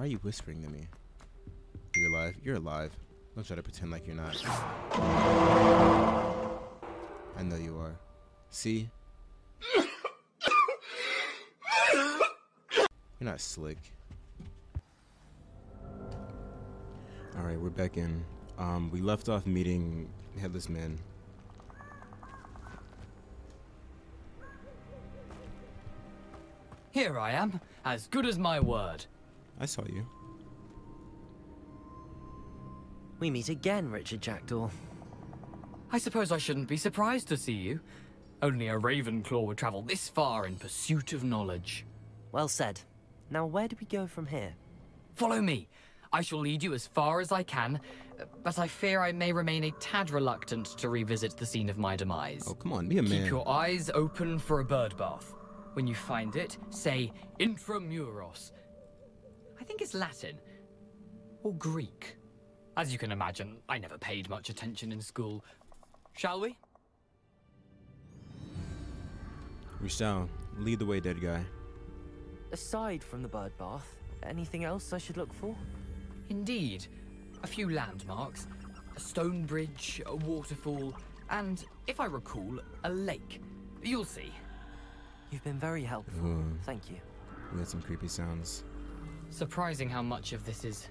Why are you whispering to me? You're alive. You're alive. Don't try to pretend like you're not. I know you are. See? You're not slick. Alright, we're back in. Um, we left off meeting Headless Man. Here I am, as good as my word. I saw you. We meet again, Richard Jackdaw. I suppose I shouldn't be surprised to see you. Only a Ravenclaw would travel this far in pursuit of knowledge. Well said. Now, where do we go from here? Follow me. I shall lead you as far as I can, but I fear I may remain a tad reluctant to revisit the scene of my demise. Oh, come on, be a man. Keep your eyes open for a bird bath. When you find it, say intramuros. I think it's Latin. Or Greek. As you can imagine, I never paid much attention in school. Shall we? We shall. Lead the way, dead guy. Aside from the bird bath, anything else I should look for? Indeed. A few landmarks, a stone bridge, a waterfall, and, if I recall, a lake. You'll see. You've been very helpful. Ooh. Thank you. We had some creepy sounds. Surprising how much of this is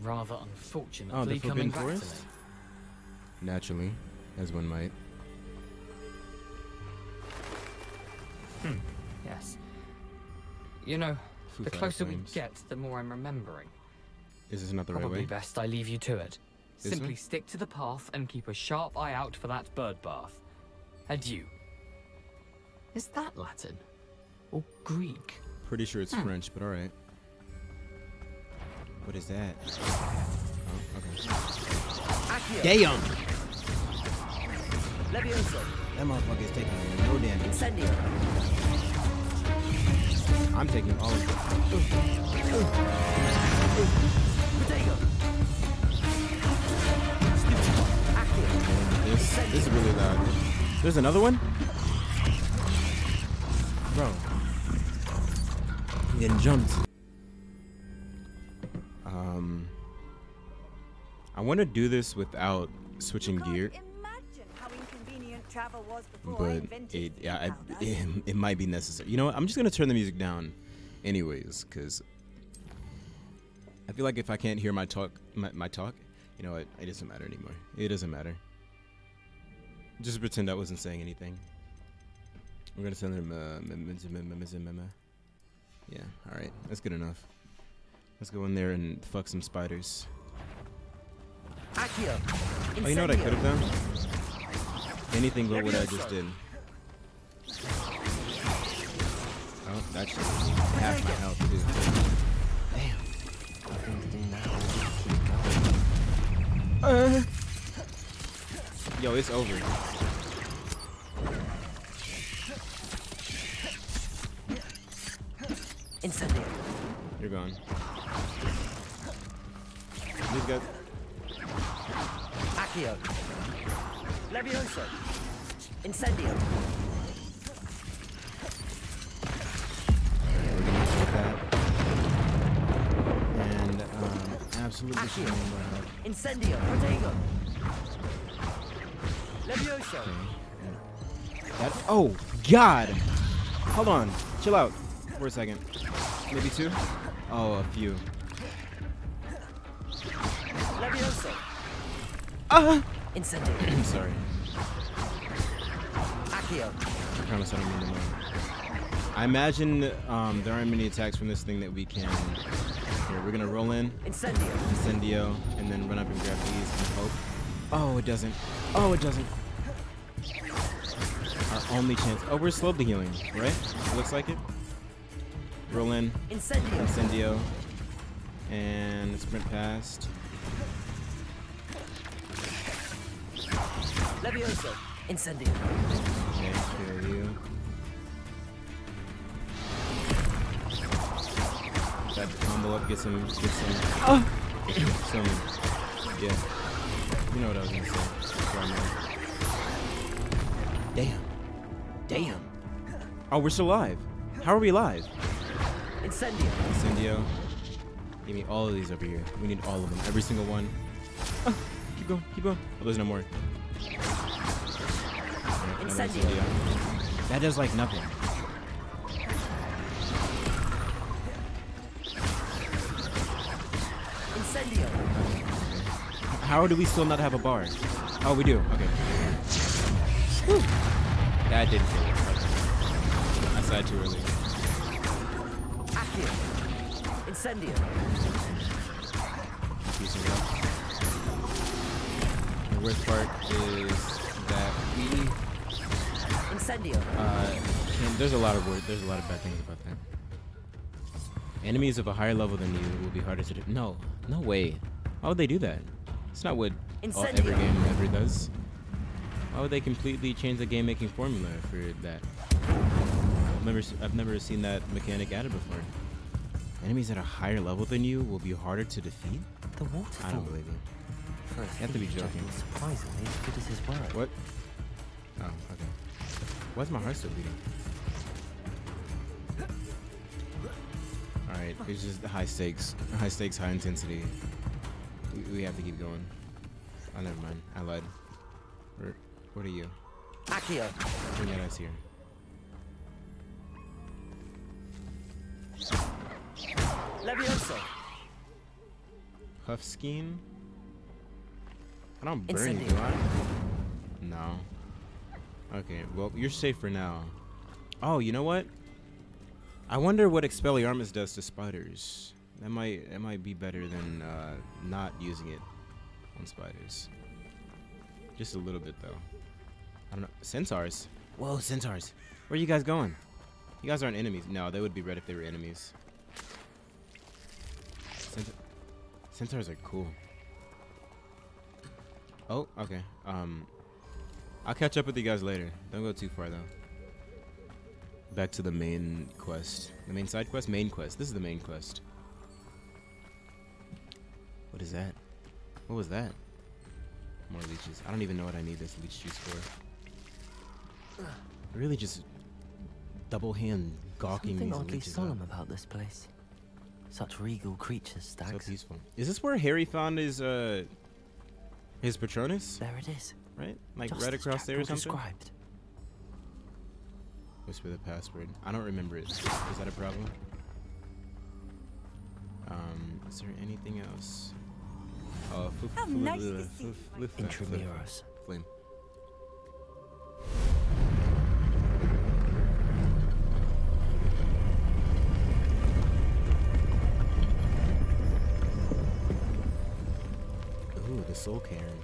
rather unfortunately Oh, coming back Forest? to me. Naturally, as one might. Hmm. Yes. You know, the closer we get, the more I'm remembering. Is this not the right Probably best I leave you to it. This Simply way? stick to the path and keep a sharp eye out for that bird bath. Adieu. Is that Latin? Or Greek? Pretty sure it's French, but alright. What is that? Oh, okay. Damn! That motherfucker is taking no damage. I'm taking all of it. This, this is really loud. There's another one? Bro. I'm getting jumped. Want to do this without switching gear, Imagine how inconvenient travel was before I but it, yeah, I, it, it might be necessary. You know what? I'm just gonna turn the music down, anyways, because I feel like if I can't hear my talk, my, my talk, you know what? It doesn't matter anymore. It doesn't matter. Just pretend I wasn't saying anything. We're gonna send him. Uh, mem- mem- yeah. All right. That's good enough. Let's go in there and fuck some spiders. Oh, you know what I could have done? Anything but what I just did. Oh, that's half my health too. Damn. Yo, it's over. Incendio! You're gone. These guys. Accio! Levioso! Incendio! We're gonna get that. And um, absolutely Accio. my. Incendio! Protego! Levioso! That. Oh God! Hold on. Chill out for a second. Maybe two. Oh, a few. Levioso! Ah! Incendio! I'm sorry. Accio! I promise I don't mean to moan. I imagine um, there aren't many attacks from this thing that we can. Here, we're gonna roll in, Incendio! incendio, and then run up and grab these and hope. Oh, it doesn't. Oh, it doesn't. Our only chance. Oh, we're slowly healing, right? Looks like it. Roll in, Incendio! incendio, and sprint past. Levioso! Incendio! Okay, kill you. Got the combo up, get some, get some, some, yeah. You know what I was gonna say. Damn. Damn. Oh, we're still alive. How are we alive? Incendio! Incendio. Give me all of these over here. We need all of them. Every single one. Ah, keep going. Keep going. Oh, there's no more. Incendio. That does like nothing. Incendio. How do we still not have a bar? Oh, we do. Okay. Whew. That didn't kill it. I said too early. Accio. Incendio. Worst part is that we Incendio. uh, can, there's a lot of word, there's a lot of bad things about that. Enemies of a higher level than you will be harder to. De- no, no way. Why would they do that? It's not what all, every game ever does. Why would they completely change the game making formula for that? I've never, s- I've never seen that mechanic added before. Enemies at a higher level than you will be harder to defeat. The waterfall. I don't believe you. For a have to be joking. Surprisingly as good as his word. What? Oh, okay. Why's my heart still beating? Alright, it's just high stakes. High stakes, high intensity. We, we have to keep going. Oh, never mind. I lied. Where, what are you? Accio. Bring that ass here. Levioso. Huffskeen? I don't burn you, do I? No. Okay, well, you're safe for now. Oh, you know what? I wonder what Expelliarmus does to spiders. That might that might be better than uh, not using it on spiders. Just a little bit though. I don't know. Centaurs. Whoa, centaurs. Where are you guys going? You guys aren't enemies. No, they would be red if they were enemies. Cent- centaurs are cool. Oh, okay. Um, I'll catch up with you guys later. Don't go too far though. Back to the main quest. The main side quest? Main quest. This is the main quest. What is that? What was that? More leeches. I don't even know what I need this leech juice for. Really just double hand gawking Something these oddly leeches solemn up. about this place. Such regal creatures, So peaceful. Is this where Harry found his uh his Patronus? there it is. Right? Like just right across there or something? described. Whisper the password. I don't remember it. Is that a problem? Um, is there anything else? Oh, f- How f- nice uh, to see you, f- my f- f- Intramuros. Flame. Soul cairn.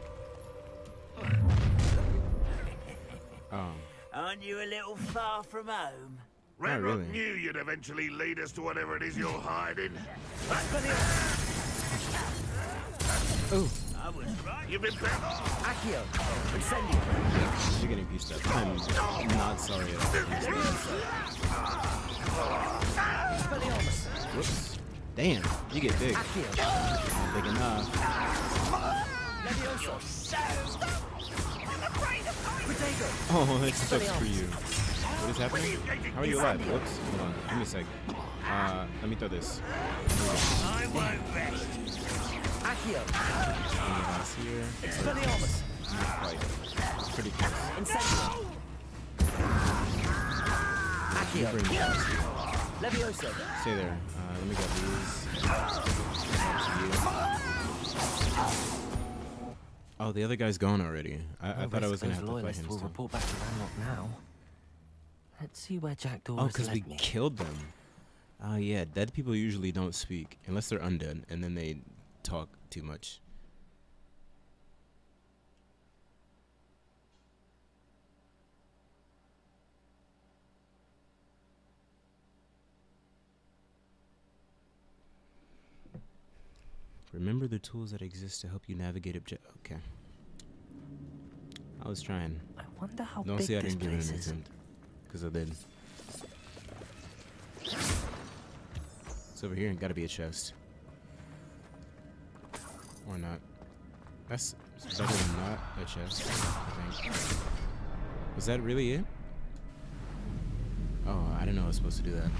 Oh, um. Aren't you a little far from home? Not Ranrock really. knew you'd eventually lead us to whatever it is you're hiding. oh, I was right. You've been bent. Accio. Incendio. you're getting pieced up. I'm not sorry at all. Whoops. Damn, you get big. Accio. Big enough. Oh, that sucks for you. What is happening? How are you alive? Whoops. Hold on. Give me a sec. Uh, let me throw this. I won't rest. Accio. Here? Expelliarmus. Quite. Pretty. Incendio. You Accio. Levioso. Stay there. Uh, let me grab these. Up to you. Oh, the other guy's gone already. I, I thought I was gonna have to fight him will report back to Ranrock now. Let's see where Jackdaw Oh, because we me. killed them. Oh yeah, dead people usually don't speak unless they're undead, and then they talk too much. Remember the tools that exist to help you navigate object. Okay. I was trying. I wonder how Don't big see I this didn't give it place an is. attempt. Because I did. It's over here and gotta be a chest. Or not. That's better than not a chest, I think. Was that really it? Oh, I didn't know I was supposed to do that.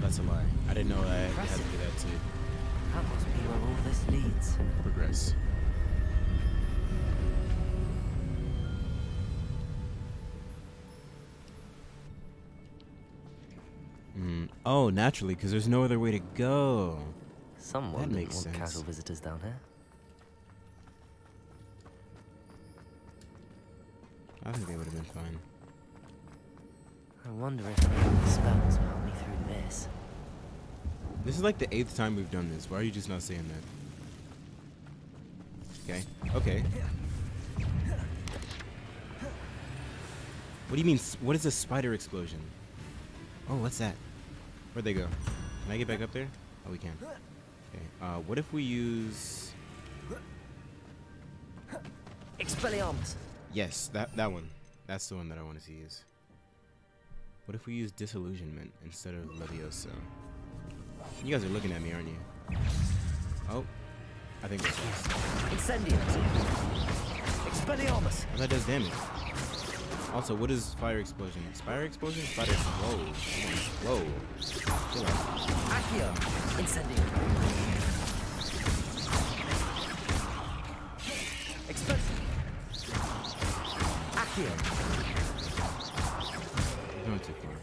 That's a lie. I didn't know I had to do that to That must be where all this leads. progress. Mm. Oh, naturally, because there's no other way to go. Someone That didn't makes want sense. casual visitors down here. I think they would have been fine. I wonder if any of the spells will help me through this. This is like the eighth time we've done this. Why are you just not saying that? Okay. Okay. What do you mean? What is a spider explosion? Oh, what's that? Where'd they go? Can I get back up there? Oh, we can. Okay. Uh, what if we use? Expelliarmus! Yes, that that one. That's the one that I want to use. What if we use disillusionment instead of Leviosa? You guys are looking at me, aren't you? Oh, I think that's us. Incendio! Expelliarmus! Oh, that does damage. Also, what is fire explosion? Fire explosion? Spider. Whoa. Whoa. Chill out. Accio! Incendio! Expel... Accio! Going too far.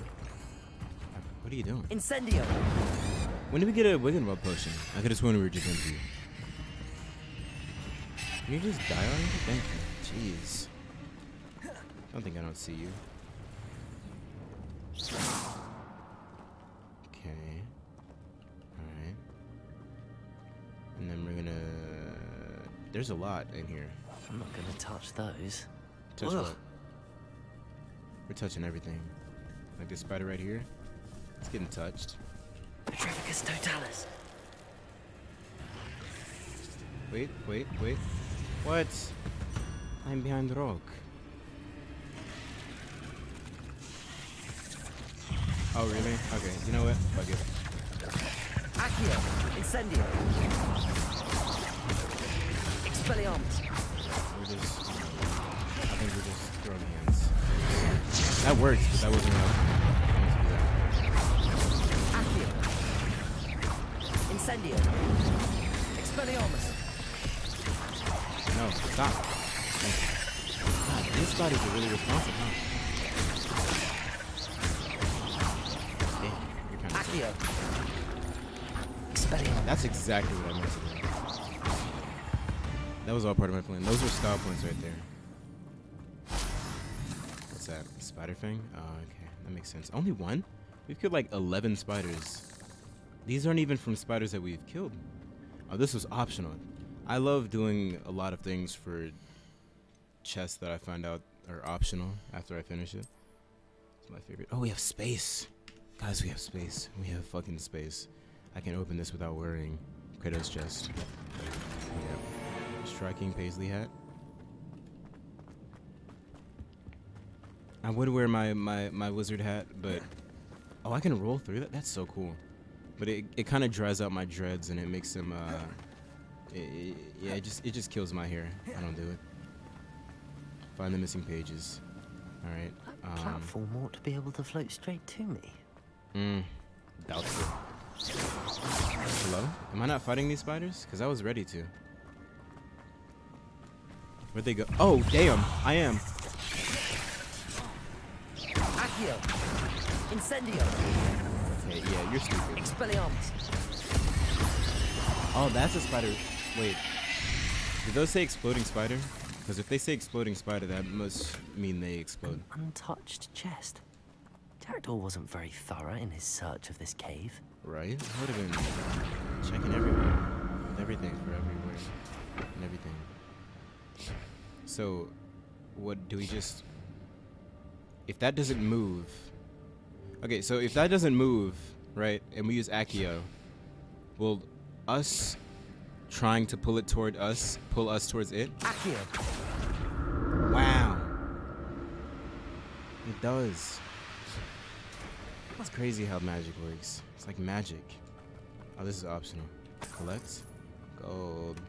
What are you doing? Incendio! When did we get a Wiggenweld potion? I could have sworn we were just empty. Can you just die already? Thank you. Jeez. I don't think I don't see you. Okay. Alright. And then we're gonna... There's a lot in here. I'm not gonna touch those. Touch Ugh. what? We're touching everything. Like this spider right here. It's getting touched. Petrificus totalis! Wait, wait, wait. What? I'm behind the rock. Oh, really? Okay, you know what? Fuck it. Accio! Incendio! Expelliarmus! We're just. I think we're just throwing hands. That works, but that wasn't enough. Incendio! Expelliarmus! No, stop. God, these spiders are really responsive, huh? Damn, you're kind of. Accio! Expelliarmus! That's exactly what I meant to do. That was all part of my plan. Those were style points right there. What's that? Spider thing? Oh, okay. That makes sense. Only one? We've killed like 11 spiders. These aren't even from spiders that we've killed. Oh, this was optional. I love doing a lot of things for chests that I find out are optional after I finish it. It's my favorite. Oh, we have space. Guys, we have space. We have fucking space. I can open this without worrying. Kratos chest. Yep. Striking paisley hat. I would wear my, my, my wizard hat, but oh, I can roll through that. That's so cool. But it, it kind of dries out my dreads and it makes them uh, it, it- yeah, it just it just kills my hair. I don't do it. Find the missing pages. All right. Um, platform ought to be able to float straight to me. Mm, doubtful. Hello? Am I not fighting these spiders? Because I was ready to. Where'd they go? Oh, damn! I am. Accio! Incendio! Yeah, you're stupid. Expelliarmus! Oh, that's a spider. Wait. Did those say exploding spider? Because if they say exploding spider, that must mean they explode. An untouched chest. Jackdaw wasn't very thorough in his search of this cave. Right? I would have been checking everywhere. With everything for everywhere. And everything. So, what do we just. If that doesn't move. Okay, so if that doesn't move, right, and we use Accio, will us trying to pull it toward us pull us towards it? Accio! Wow. It does. It's crazy how magic works. It's like magic. Oh, this is optional. Collect. Gold.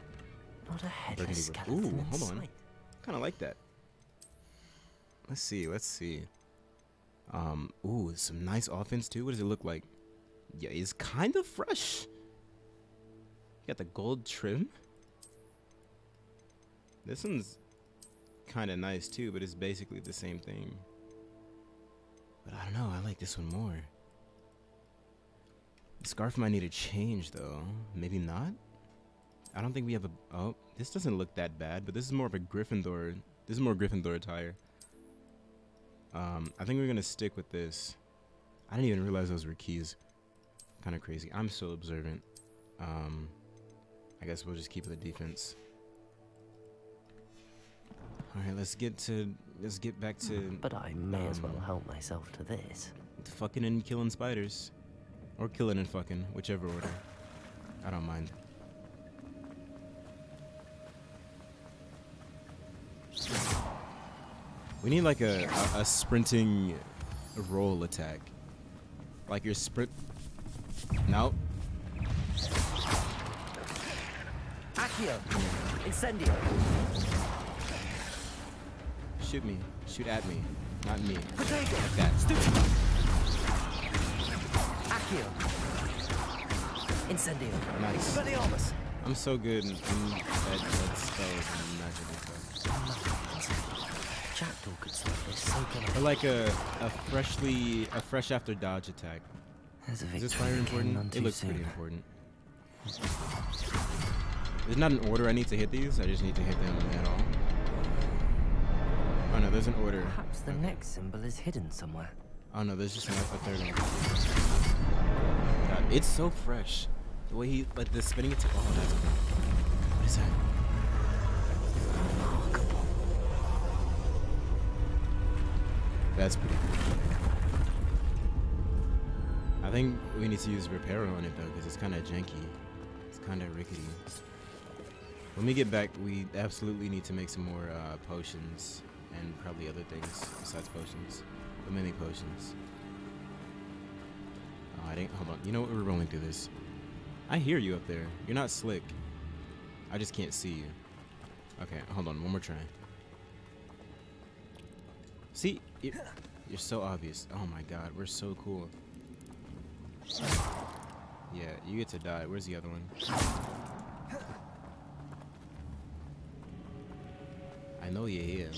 Not a headless Ooh, hold on. Kind of like that. Let's see. Let's see. Um. Ooh, some nice offense too. What does it look like? yeah, it's kind of fresh. Got the gold trim. This one's kind of nice too, but it's basically the same thing. But I don't know, I like this one more. The scarf might need to change though. Maybe not? I don't think we have a. Oh, this doesn't look that bad, but this is more of a Gryffindor. This is more Gryffindor attire. Um, I think we're gonna stick with this. I didn't even realize those were keys. Kind of crazy. I'm so observant. Um, I guess we'll just keep the defense. All right, let's get to let's get back to But I may as well um, help myself to this. fucking and killing spiders, or killing and fucking, whichever order. I don't mind. We need like a, a, a sprinting roll attack. Like your sprint. No. Accio! Incendio! Shoot me. Shoot at me. Not me. Potato! Like that. Stupid! Accio! Incendio! Nice. Expelliarmus! I'm so good at, at spells and magical stuff. Or like a, a freshly a fresh after dodge attack. Is this fire that came none important? It looks soon. pretty important. There's not an order I need to hit these. I just need to hit them at all. Oh no, there's an order. Perhaps the Okay. next symbol is hidden somewhere. Oh no, there's just an, a third one. God, it's so fresh. The way he like the spinning it. Oh, that's cool. What is that? That's pretty cool. I think we need to use Reparo on it though, because it's kind of janky. It's kind of rickety. When we get back, we absolutely need to make some more uh, potions and probably other things besides potions, but mainly potions. Oh, I didn't. Hold on. You know what? We're rolling through this. I hear you up there. You're not slick. I just can't see you. Okay, hold on. One more try. See, you- you're so obvious. Oh my god, we're so cool. Yeah, you get to die. Where's the other one? I know you're here.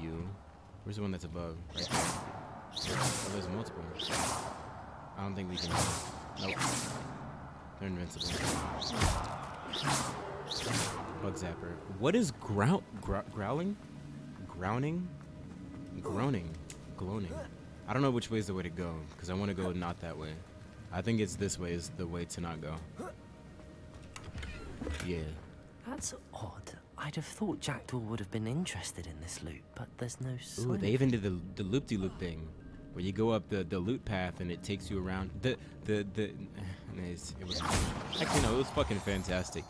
You. Where's the one that's above? Right. Oh, there's multiple. I don't think we can. Nope. They're invincible. Bug zapper. What is growl grou- growling? Growning? Groaning. Gloaning. I don't know which way is the way to go because I want to go not that way. I think it's this way is the way to not go. Yeah. That's odd. I'd have thought Jackdaw would have been interested in this loot, but there's no sign. Ooh, they even did the the loop de loop thing, where you go up the, the loot path and it takes you around. The the the it was actually no, it was fucking fantastic.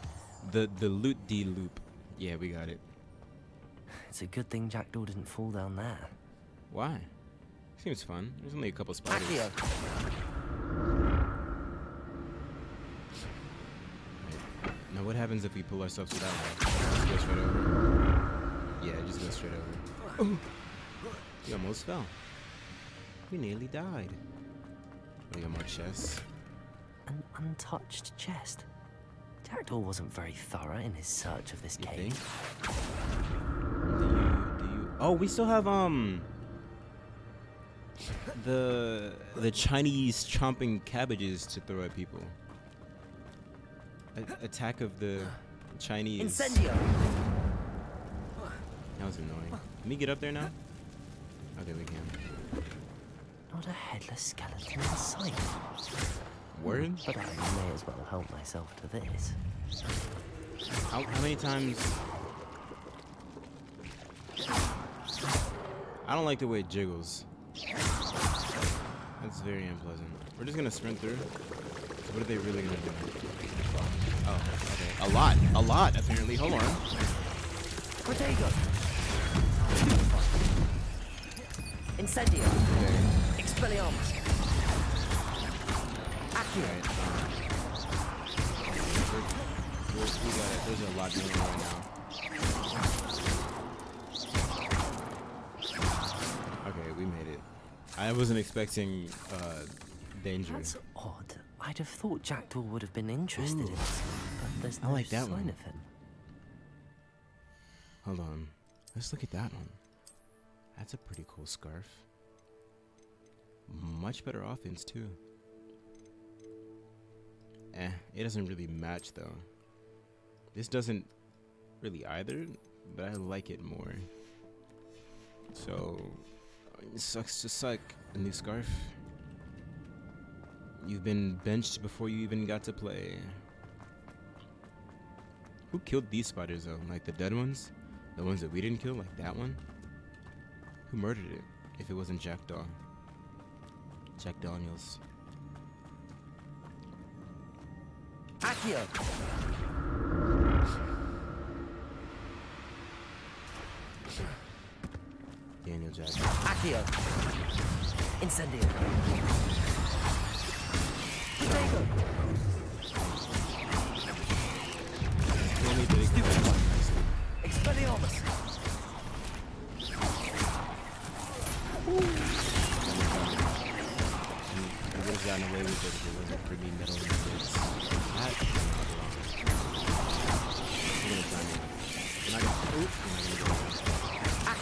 The the loot de loop. Yeah, we got it. It's a good thing Jackdaw didn't fall down there. Why? Seems fun. There's only a couple spiders. Accio! Right. Now what happens if we pull ourselves to that way? Just go straight over. Yeah, just go straight over. We almost fell. We nearly died. We got more chests. An untouched chest. Jackdaw wasn't very thorough in his search of this You cave. think? Do you, do you? Oh, we still have um the the Chinese chomping cabbages to throw at people. A- attack of the Chinese. Incendio! That was annoying. Can we get up there now? Okay, we can. Not a headless skeleton in sight. Word? But I may as well help myself to this. How, how many times? I don't like the way it jiggles. That's very unpleasant. We're just gonna sprint through. What are they really gonna do? Oh, okay. A lot. A lot, apparently. Hold on. Protego! Incendio! Okay. Expelliarmus! Accio! Alright. Um, we got it. There's a lot going on right now. We made it. I wasn't expecting uh, danger. That's odd. I'd have thought Jackdaw would have been interested in this, but there's I no like that sign one. of him. Hold on. Let's look at that one. That's a pretty cool scarf. Much better offense too. Eh, it doesn't really match though. This doesn't really either, but I like it more. So, it sucks to suck. A new scarf. You've been benched before you even got to play. Who killed these spiders though? Like the dead ones? The ones that we didn't kill? Like that one? Who murdered it? If it wasn't Jackdaw. Jack Daniels. Accio! Daniel Jack. Accio! Incendio! Fuego! Danny did it quite nicely. Expelliarmus! I would have gotten away with it if it wasn't for me meddling with. That We're gonna time it. We're not gonna. Oop, we're not gonna go.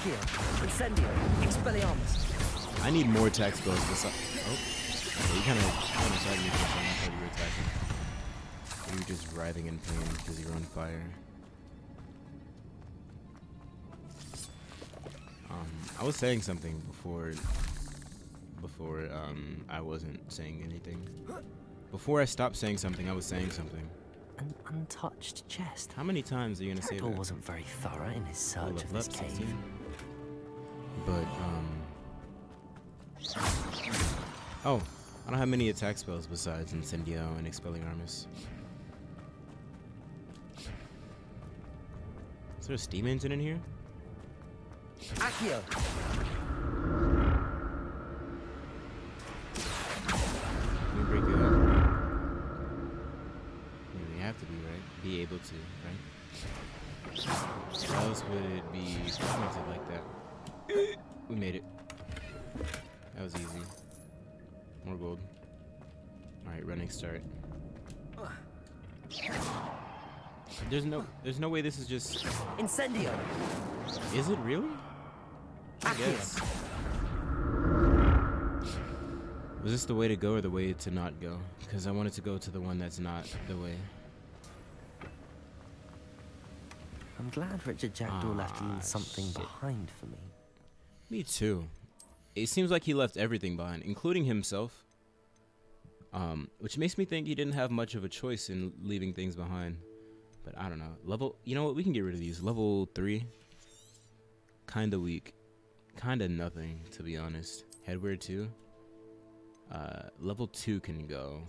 Accio! Incendio! Expelliarmus! I need more attack spells. Besides. Oh. Okay, you kind of kind of started me for a second. I thought you were attacking. You were just writhing in pain because you're on fire. Um, I was saying something before. Before um, I wasn't saying anything. Before I stopped saying something, I was saying something. An untouched chest. How many times are you gonna say Jackdaw that? wasn't very thorough in his search I've of this left cave. 16. But um. Oh, I don't have many attack spells besides Incendio and expelling Expelliarmus. Is there a steam engine in here? Accio! Can we break through that? Yeah, we have to be, right? Be able to, right? How else would it be fragmented like that? We made it. That was easy. More gold. Alright, running start. There's no there's no way this is just Incendio! is it really? I guess. Was this the way to go or the way to not go? Because I wanted to go to the one that's not the way. I'm glad Richard Jackdaw left a Ah, little something shit. behind for me. Me too. It seems like he left everything behind, including himself. Um, which makes me think he didn't have much of a choice in leaving things behind. But I don't know. Level, you know what? We can get rid of these. Level three, kinda weak, kinda nothing to be honest. Headwear two. Uh, level two can go.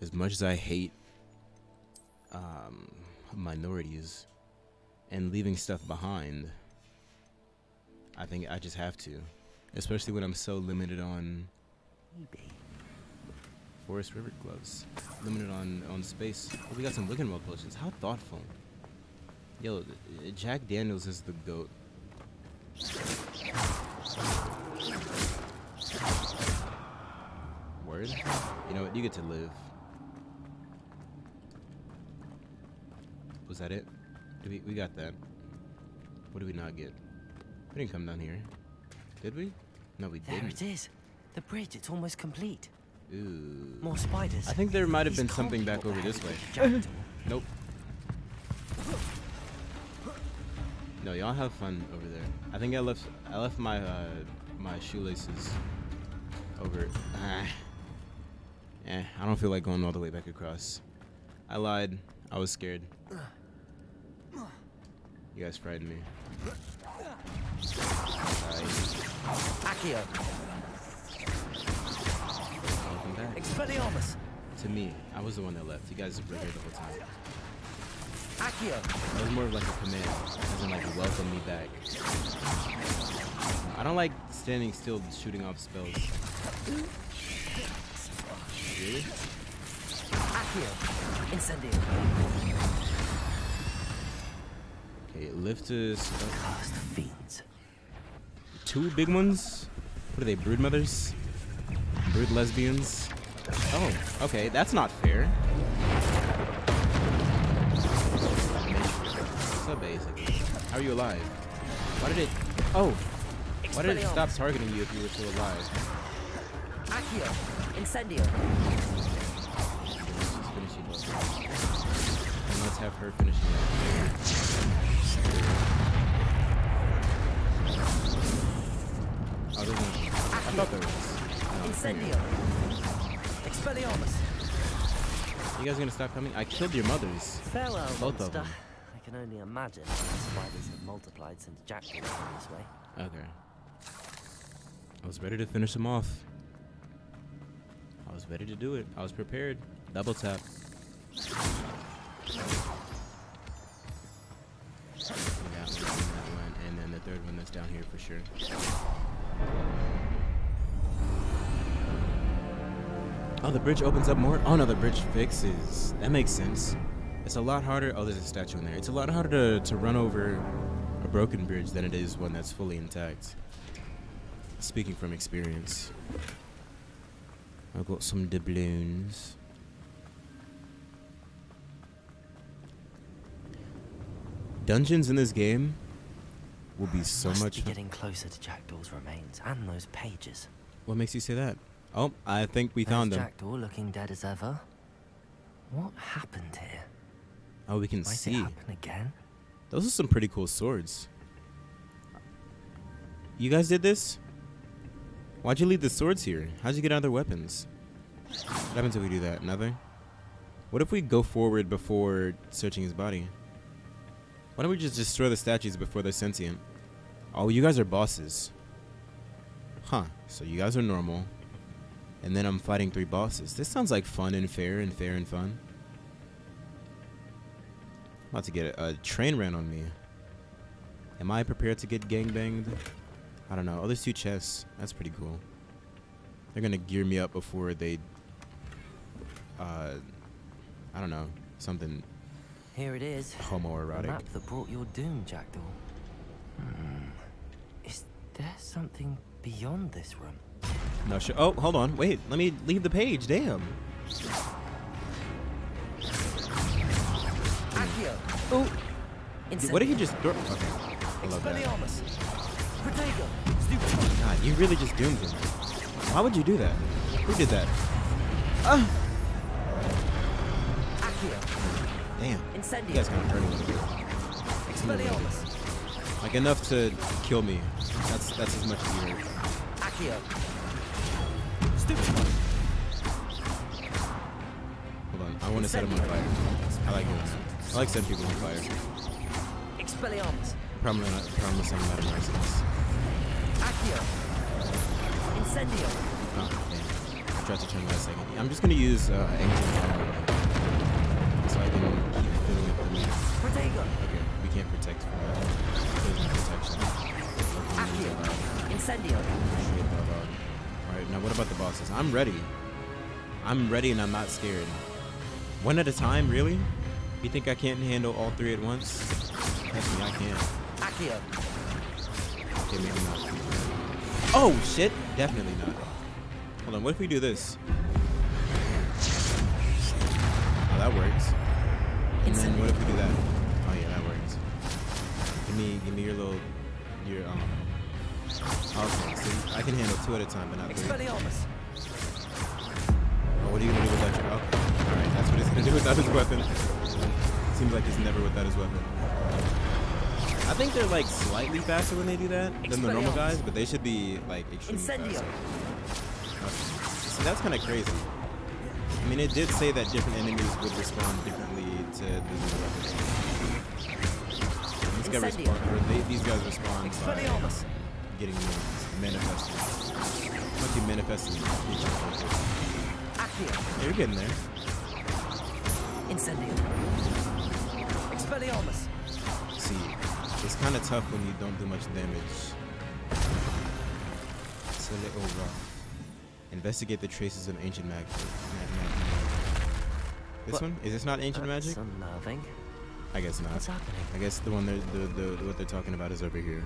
As much as I hate um, minorities and leaving stuff behind, I think I just have to. Especially when I'm so limited on. Forest River gloves. Limited on, on space. Oh, we got some Wiggenweld potions. How thoughtful. Yo, Jack Daniels is the goat. Word? You know what? You get to live. Was that it? Did we, we got that. What did we not get? We didn't come down here. Did we? No, we There didn't. There it is. The bridge, it's almost complete. Ooh. More spiders. I think there might have These been something back over this way. Nope. No, y'all have fun over there. I think I left I left my uh, my shoelaces over. Ah. Eh, I don't feel like going all the way back across. I lied. I was scared. You guys frightened me. Alright, Accio! welcome back. Expelliarmus! To me, I was the one that left. You guys were here the whole time. Accio! That was more of like a command, as in like welcome me back. I don't like standing still shooting off spells. Really? Accio! Incendio! Okay, lift to s- uh, Cursed fiends. two big ones. What are they, brood mothers? Brood lesbians? Oh, okay, that's not fair. So basic. How are you alive? Why did it... Oh! Why did it stop targeting you if you were still alive? Accio. Incendio. Let's finish it off. And let's have her finish it Oh, there's no... I thought there was. No, Incendio. Expelliarmus. You guys gonna stop coming? I killed your mothers. Farewell, Both of monster. them. I can only imagine how the spiders have multiplied since Jack came this way. Okay. I was ready to finish him off. I was ready to do it. I was prepared. Double tap. That one, and that one, and then the third one that's down here for sure. Oh, the bridge opens up more? Oh no, the bridge fixes. That makes sense. It's a lot harder. Oh, there's a statue in there. It's a lot harder to, to run over a broken bridge than it is one that's fully intact. Speaking from experience. I've got some doubloons. Dungeons in this game will be so Must much be getting closer to Jackdaw's remains and those pages. What makes you say that? Oh, I think we There's found them. Jackdaw looking dead as ever. What happened here? Oh, we can Might see. it happen again? Those are some pretty cool swords. You guys did this? Why'd you leave the swords here? How'd you get other weapons? What happens if we do that? Nothing? What if we go forward before searching his body? Why don't we just destroy the statues before they're sentient? Oh, you guys are bosses. Huh. So you guys are normal. And then I'm fighting three bosses. This sounds like fun and fair and fair and fun. I'm about to get a, a train ran on me. Am I prepared to get gangbanged? I don't know. Oh, there's two chests. That's pretty cool. They're gonna gear me up before they. Uh, I don't know. Something Here it is. The homoerotic. map that brought your doom, Jackdaw. Hmm. Is there something beyond this room? No, sh- oh, hold on. Wait, let me leave the page. Damn. Accio. Oh, what did he just throw? Okay, I love that. Expelliarmus. Protego. Stupid. God, you really just doomed him. Why would you do that? Who did that? Ah, Damn. You Incendio. guys kind of hurt me a. Expelliarmus. Like enough to kill me. That's that's as much as you hurt. Accio. Stupid. Hold on, I want to set him on fire. I like this. I like setting people on fire. Expelliarmus. Probably not. Probably setting them out of. Accio. Incendio. Oh, damn. I tried to turn last second. I'm just gonna use uh, so I can keep filling up Okay, we can't protect from that. There's no protection. Accio. Incendio. Alright, now what about the bosses? I'm ready. I'm ready and I'm not scared. One at a time, really? You think I can't handle all three at once? Trust me, I can. Accio. Okay, maybe not. Oh shit! Definitely not. Hold on, what if we do this? Oh, that works. And then what if we do that? Me, give me your little, your um. Okay, so I can handle two at a time, but not three. Expelliarmus. Oh, what are you gonna do without your? Okay, all right, that's what he's gonna do without his weapon. Seems like he's never without his weapon. I think they're like slightly faster when they do that than the normal guys, but they should be like extremely Incendio. faster. See, that's kind of crazy. I mean, it did say that different enemies would respond differently to the new weapons. These guys respond, or they, these guys respond by getting manifested. Once you manifest in Yeah, you're getting there. Incendio. Expelliarmus. See, it's kind of tough when you don't do much damage. It's a little rough. Investigate the traces of ancient magic. Ma- ma- This What? one? Is this not ancient That's magic? unnerving. I guess not. What's happening? I guess the one they're, the, the what they're talking about is over here.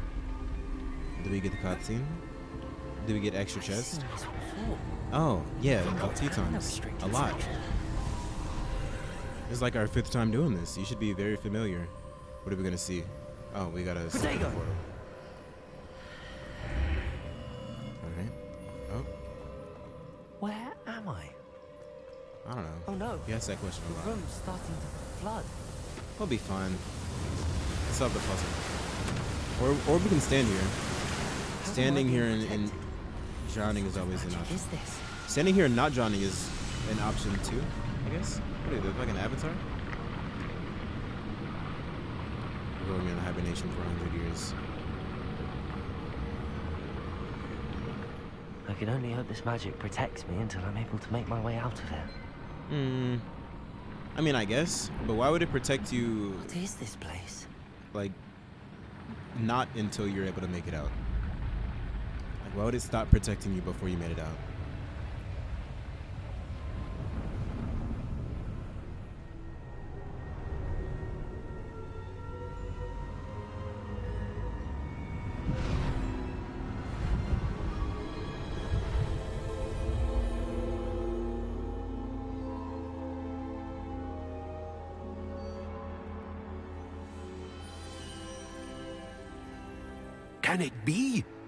Do we get the cutscene? Do we get extra I've chest? seen this before. Oh, yeah, a of times. A lot. It's like our fifth time doing this. You should be very familiar. What are we gonna see? Oh, we got a portal. Alright. Oh, Where am I? I don't know. Oh no. You asked that question a The lot. room's starting to flood. We'll be fine. Let's solve the puzzle. Or, or we can stand here. Standing here and, and drowning is always an option. Standing here and not drowning is an option too, I guess. What is it, like an avatar? We're going in hibernation for 100 years. I can only hope this magic protects me until I'm able to make my way out of here. Hmm. I mean, I guess, but why would it protect you, What is this place? like, not until you're able to make it out? Like, why would it stop protecting you before you made it out?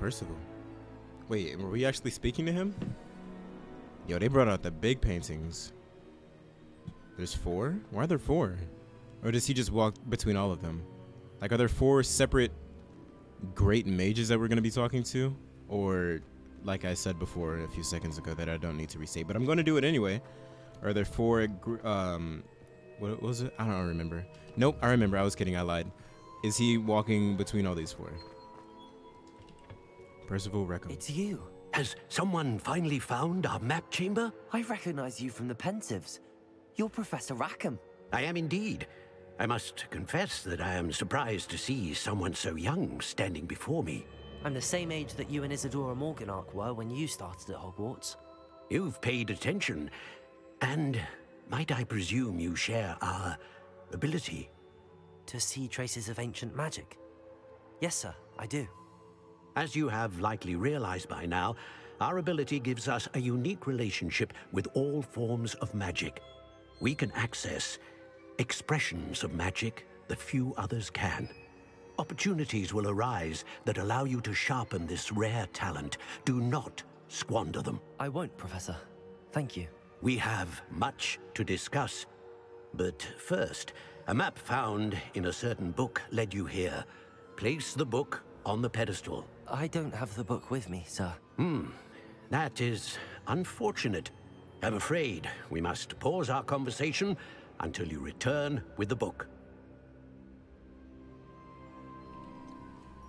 Percival. Wait, were we actually speaking to him? Yo, they brought out the big paintings. There's four? Why are there four? Or does he just walk between all of them? Like, are there four separate great mages that we're going to be talking to? Or, like I said before a few seconds ago, that I don't need to restate, but I'm going to do it anyway. Are there four, um, what was it? I don't remember. Nope, I remember. I was kidding. I lied. Is he walking between all these four? Percival Rackham. It's you. Has someone finally found our map chamber? I recognize you from the Pensieves. You're Professor Rackham. I am indeed. I must confess that I am surprised to see someone so young standing before me. I'm the same age that you and Isidora Morganach were when you started at Hogwarts. You've paid attention, and might I presume you share our ability? To see traces of ancient magic. Yes, sir, I do. As you have likely realized by now, our ability gives us a unique relationship with all forms of magic. We can access expressions of magic that few others can. Opportunities will arise that allow you to sharpen this rare talent. Do not squander them. I won't, Professor. Thank you. We have much to discuss. But first, a map found in a certain book led you here. Place the book on the pedestal. I don't have the book with me, sir. Hmm. That is unfortunate. I'm afraid we must pause our conversation until you return with the book.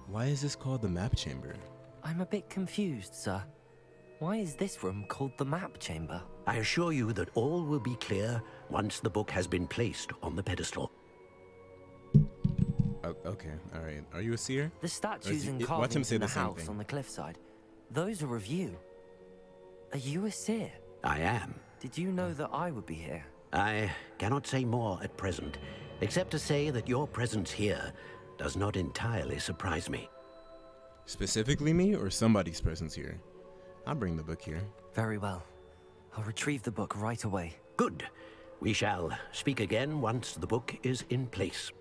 Why is this called the map chamber? I'm a bit confused, sir. Why is this room called the map chamber? I assure you that all will be clear once the book has been placed on the pedestal. Oh, okay, all right. Are you a seer? The statues he- and it- watch him carvings in the, the house thing. on the cliffside, those are of you. Are you a seer? I am. Did you know that I would be here? I cannot say more at present, except to say that your presence here does not entirely surprise me. Specifically me or somebody's presence here? I'll bring the book here. Very well. I'll retrieve the book right away. Good. We shall speak again once the book is in place.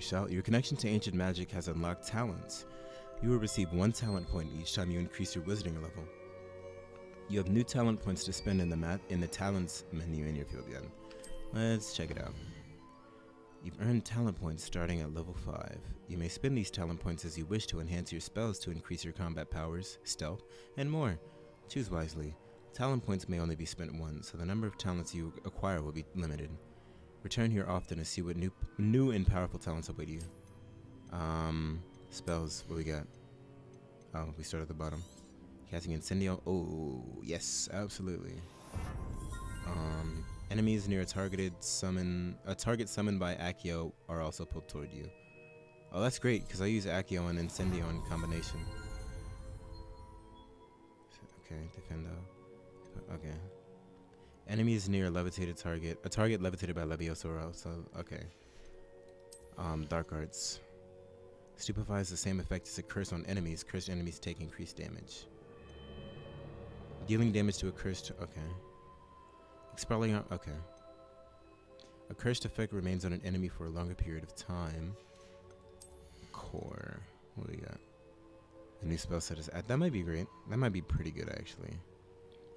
Shall. Your connection to ancient magic has unlocked talents. You will receive one talent point each time you increase your wizarding level. You have new talent points to spend in the mat in the talents menu in your field guide. Let's check it out. You've earned talent points starting at level 5. You may spend these talent points as you wish to enhance your spells to increase your combat powers, stealth, and more. Choose wisely. Talent points may only be spent once, so the number of talents you acquire will be limited. Return here often to see what new, new and powerful talents await you. Um, spells. What we got? Oh, we start at the bottom. Casting Incendio. Oh, yes, absolutely. Um, enemies near a targeted summon, a target summoned by Accio are also pulled toward you. Oh, that's great because I use Accio and Incendio in combination. Okay, defendo. Okay. Enemies near a levitated target. A target levitated by Leviosa or also. Okay. Um, dark arts. Stupefy has the same effect as a curse on enemies. Cursed enemies take increased damage. Dealing damage to a cursed. Okay. Expelling. a- Okay. A cursed effect remains on an enemy for a longer period of time. Core. What do we got? A new spell set is. Uh, that might be great. That might be pretty good actually.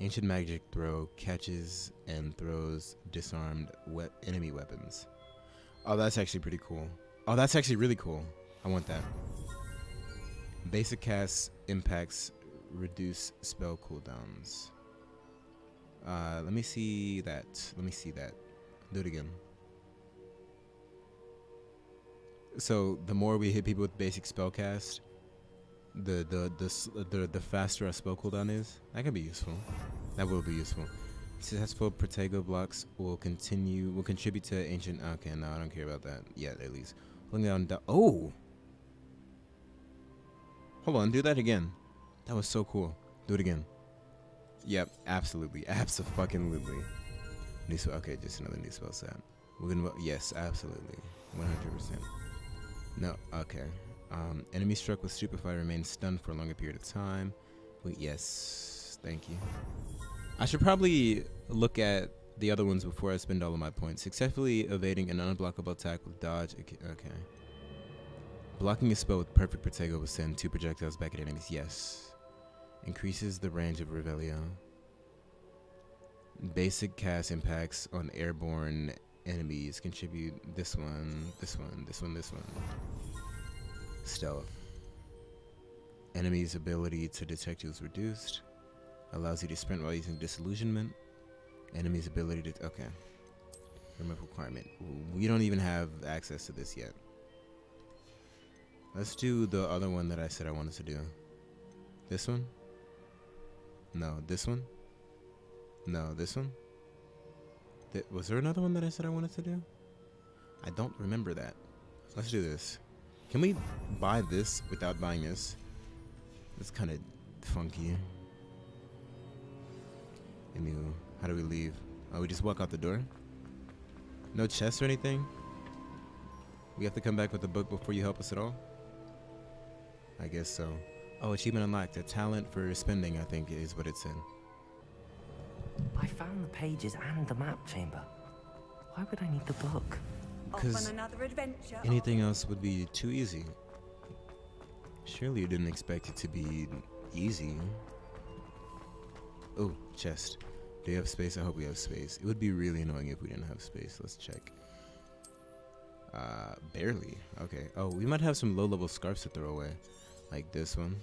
Ancient magic throw catches and throws disarmed we- enemy weapons. Oh, that's actually pretty cool. Oh, that's actually really cool. I want that. Basic cast impacts reduce spell cooldowns. Uh, let me see that. Let me see that. Do it again. So the more we hit people with basic spell cast, the the the the, the faster our spell cooldown is. That can be useful. That will be useful. Successful Protego blocks will continue will contribute to ancient. Okay, no, uh, I don't care about that yet. At least holding down. do- oh, hold on, do that again. That was so cool. Do it again. Yep, absolutely, absolutely. New spell. Okay, just another new spell set. We're gonna. Yes, absolutely, 100 percent. No, okay. Um, enemy struck with stupefy remains stunned for a longer period of time. Wait, yes, thank you. I should probably look at the other ones before I spend all of my points. Successfully evading an unblockable attack with dodge. Okay. Blocking a spell with perfect protego will send two projectiles back at enemies. Yes. Increases the range of Revelio. Basic cast impacts on airborne enemies contribute this one, this one, this one, this one. Stealth. Enemy's ability to detect you is reduced. Allows you to sprint while using disillusionment. Enemy's ability to. Okay. Remove requirement. We don't even have access to this yet. Let's do the other one that I said I wanted to do. This one? No, this one? No, this one? Th- was there another one that I said I wanted to do? I don't remember that. Let's do this. Can we buy this without buying this? It's kind of funky. Anywho, how do we leave? Oh, we just walk out the door? No chest or anything? We have to come back with the book before you help us at all? I guess so. Oh, achievement unlocked. A talent for spending, I think, is what it said. I found the pages and the map chamber. Why would I need the book? Off 'Cause on another adventure. Anything else would be too easy. Surely you didn't expect it to be easy. Oh, chest. Do you have space? I hope we have space. It would be really annoying if we didn't have space. Let's check. Uh, barely. Okay. Oh, we might have some low-level scarves to throw away, like this one.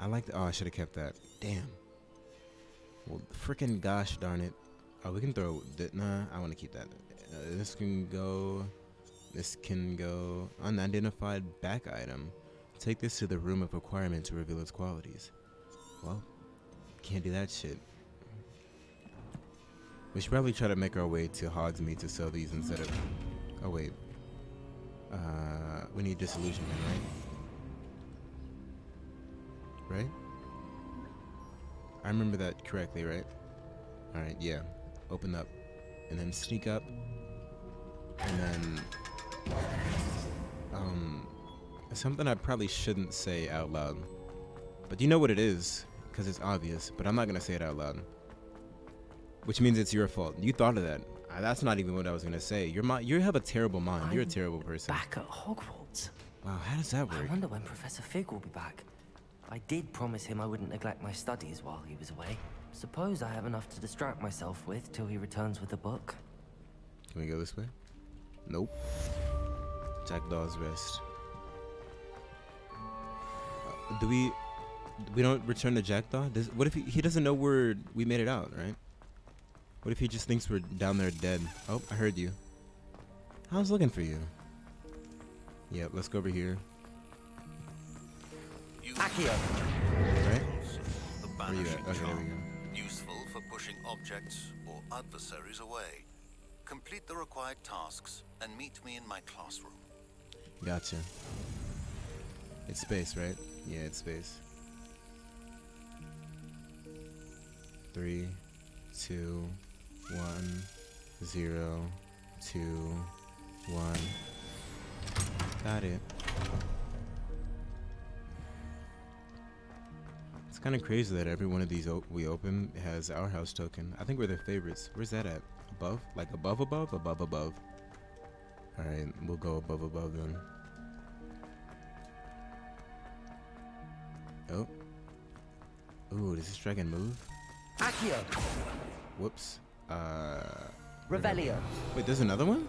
I like. The, oh, I should have kept that. Damn. Well, freaking gosh darn it. Oh, we can throw. Th- nah, I want to keep that. Uh, this can go. This can go unidentified back item. Take this to the room of requirement to reveal its qualities. Well, can't do that shit. We should probably try to make our way to Hogsmeade to sell these instead of. Oh wait. Uh, we need disillusionment, right? Right? I remember that correctly, right? All right, yeah. Open up, and then sneak up, and then um something I probably shouldn't say out loud. But you know what it is cuz it's obvious, but I'm not going to say it out loud. Which means it's your fault. You thought of that. Uh, that's not even what I was going to say. You're mi- you have a terrible mind. You're a I'm terrible person. Back at Hogwarts. Wow, how does that work? I wonder when Professor Fig will be back. I did promise him I wouldn't neglect my studies while he was away. Suppose I have enough to distract myself with till he returns with the book. Can we go this way? Nope. Jackdaw's Rest. Uh, do we we don't return to Jackdaw? Does, what if he, he doesn't know we're we made it out, right? What if he just thinks we're down there dead? Oh, I heard you. I was looking for you. Yeah, let's go over here. Accio! Right? The Where you at? Okay, there we go. useful for pushing objects or adversaries away. Complete the required tasks and meet me in my classroom. Gotcha. It's space, right? Yeah, it's space. Three, two, one, zero, two, one. Got it. It's kind of crazy that every one of these op we open has our house token. I think we're the favorites. Where's that at? Above? Like above, above, above, above. All right, we'll go above, above then. Oh. Ooh, does this dragon move? Accio! Whoops. Uh. Revelio! Wait, there's another one?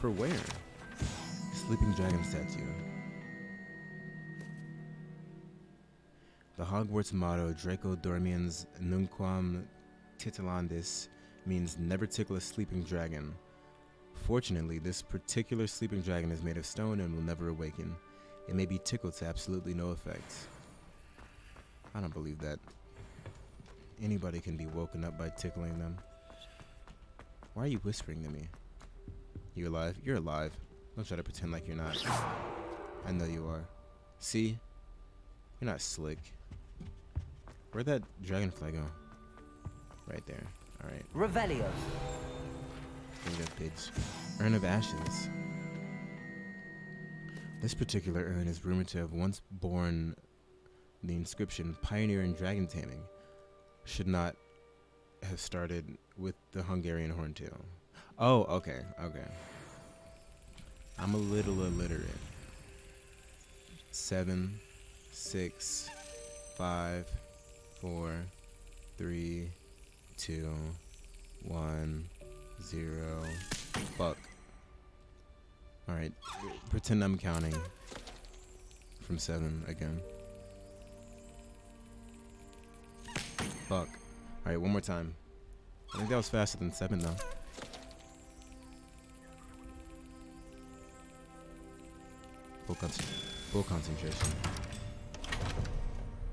For where? Sleeping Dragon statue. The Hogwarts motto, Draco Dormiens Nunquam Titillandus, means never tickle a sleeping dragon. Fortunately, this particular sleeping dragon is made of stone and will never awaken. It may be tickled to absolutely no effect. I don't believe that. Anybody can be woken up by tickling them. Why are you whispering to me? You alive? You're alive. Don't try to pretend like you're not. I know you are. See? You're not slick. Where'd that dragonfly go? Right there. Alright. Revelio! Pigs. Urn of Ashes. This particular urn is rumored to have once borne the inscription Pioneer in Dragon Taming. Should not have started with the Hungarian Horntail. Oh, okay, okay. I'm a little illiterate. Seven, six, five, four, three, two, one, zero. Fuck. Alright, pretend I'm counting from seven again. Fuck. Alright, one more time. I think that was faster than seven though. Full, con- full concentration.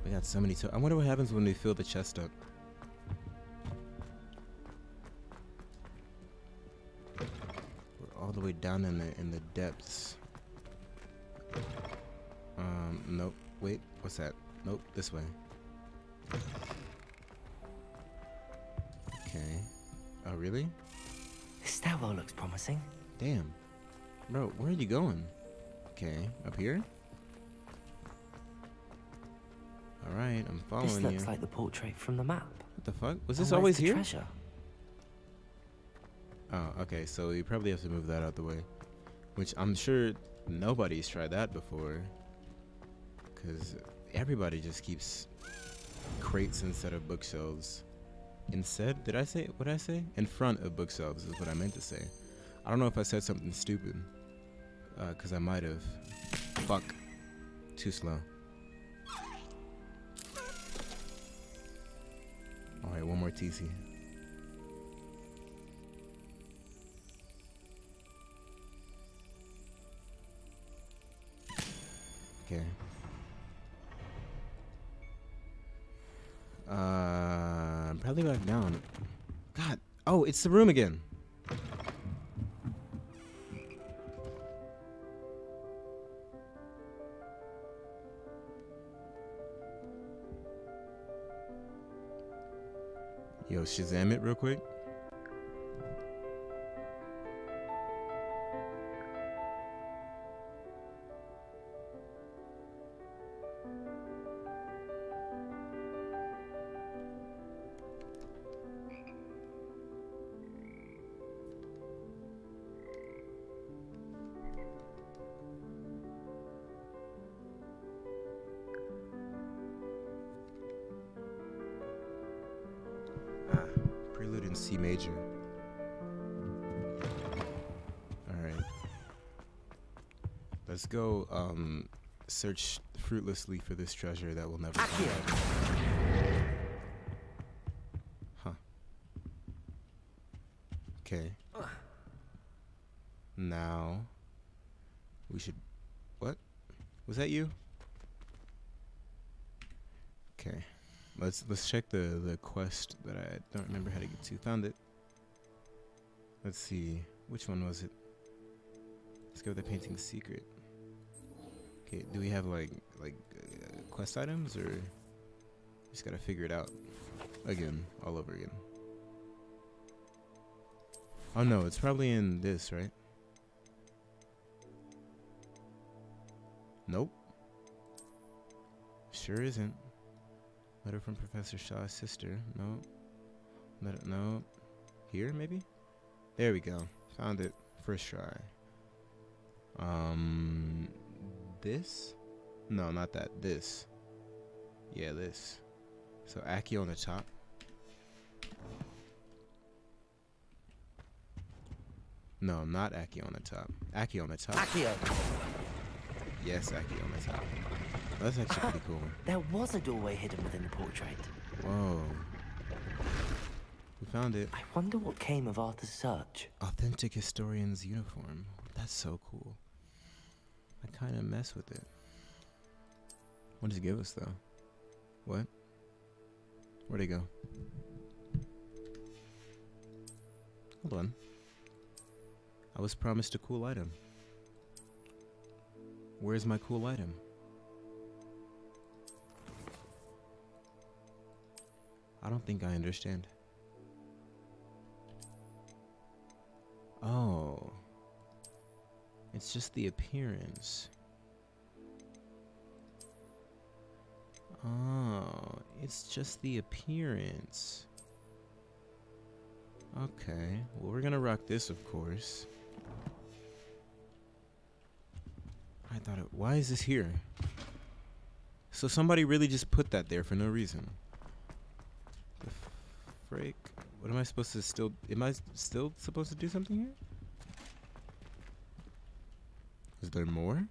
We got so many. I wonder what happens when we fill the chest up. Way down in the in the depths. Um, nope. Wait, what's that? Nope, this way. Okay. Oh, really? This stairwell looks promising. Damn. Bro, where are you going? Okay, up here? Alright, I'm following this looks you. like the portrait from the map. what the fuck? Was And this always here? Treasure? Oh, okay, so you probably have to move that out the way. Which I'm sure nobody's tried that before. Because everybody just keeps crates instead of bookshelves. Instead, did I say, what I say? In front of bookshelves is what I meant to say. I don't know if I said something stupid. Uh, because I might have. Fuck. Too slow. Alright, one more TC. Okay. Uh, probably back down. God. Oh, it's the room again. Yo, Shazam it real quick. Search fruitlessly for this treasure that will never come back. Huh. Okay. Now we should what? Was that you? Okay. Let's let's check the the quest that I don't remember how to get to. Found it. Let's see. Which one was it? Let's go with the painting secret. Do we have like like uh, quest items or just gotta figure it out again, all over again? Oh no, it's probably in this, right? Nope. Sure isn't. Letter from Professor Shaw's sister. No. Letter, no. Here, maybe? There we go. Found it. First try. Um, this? No, not that. This. Yeah, this. So Aki on the top. No, not Aki on the top. Aki on the top. Accio, Yes, Aki on the top. That's actually ah, pretty cool. there was a doorway hidden within the portrait. Whoa. We found it. I wonder what came of Arthur's search. Authentic historian's uniform. That's so cool. Kind of mess with it. What does it give us, though? What? Where'd it go? Hold on. I was promised a cool item. Where's my cool item? I don't think I understand. Oh. It's just the appearance. Oh, it's just the appearance. Okay, well, we're gonna rock this, of course. I thought it. Why is this here? So somebody really just put that there for no reason. The? What am I supposed to still? Am I still supposed to do something here? Is there more?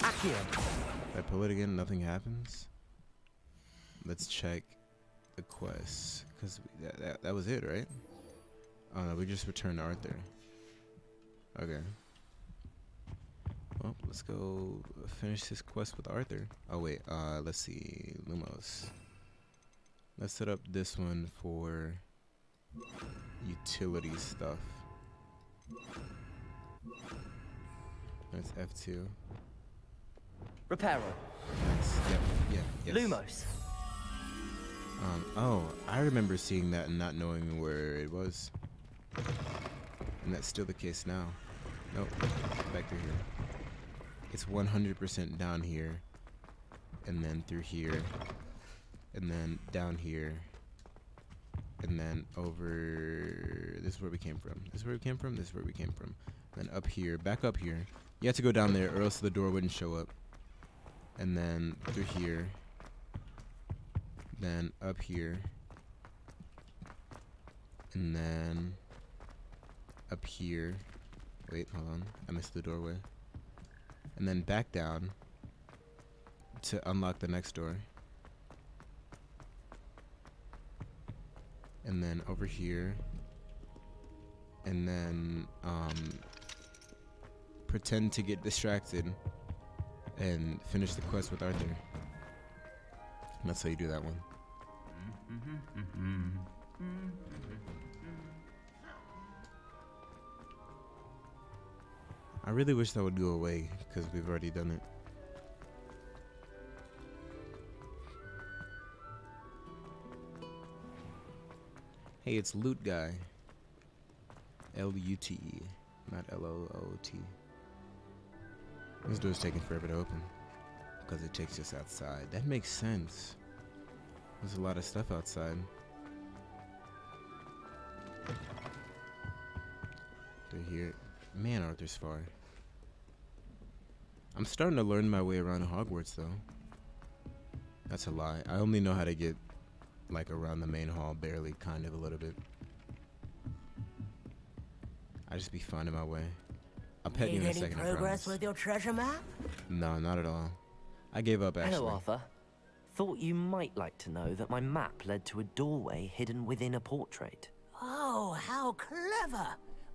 If I pull it again, nothing happens. Let's check the quest, cause that, that that was it, right? Oh no, we just returned to Arthur. Okay. Well, let's go finish this quest with Arthur. Oh wait, uh, let's see, Lumos. Let's set up this one for utility stuff. That's F2. Reparo, Nice. Yep. Yeah. Yes. Lumos. Um, oh, I remember seeing that and not knowing where it was. And that's still the case now. Nope. Back through here. It's 100% down here. And then through here. And then down here. And then over. This is where we came from. This is where we came from. This is where we came from. Then up here. Back up here. You have to go down there or else the door wouldn't show up. And then through here then up here, and then up here. Wait, hold on. I missed the doorway. And then back down to unlock the next door. And then over here. And then um, pretend to get distracted and finish the quest with Arthur. That's how you do that one. I really wish that would go away because we've already done it. Hey, it's Loot Guy. L U T E, not L O O T. This door's taking forever to open because it takes us outside. That makes sense. There's a lot of stuff outside. They're here. Man, Arthur's far. I'm starting to learn my way around Hogwarts, though. That's a lie. I only know how to get, like, around the main hall, barely, kind of, a little bit. I just be finding my way. I'll pet you in a any second. I progress with your treasure map? No, not at all. I gave up actually. Hello, Arthur. Thought you might like to know that my map led to a doorway hidden within a portrait. Oh, how clever!